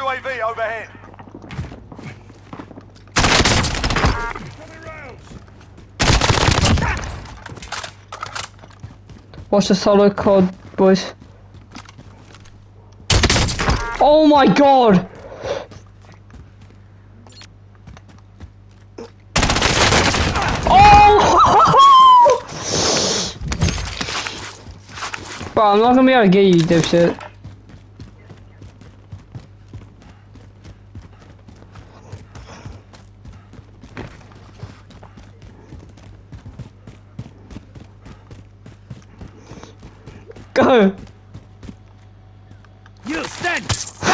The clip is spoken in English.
UAV overhead. Watch the solo code, boys. Oh my god! Oh! Bro, I'm not gonna be able to get you, dipshit. Go! You stand!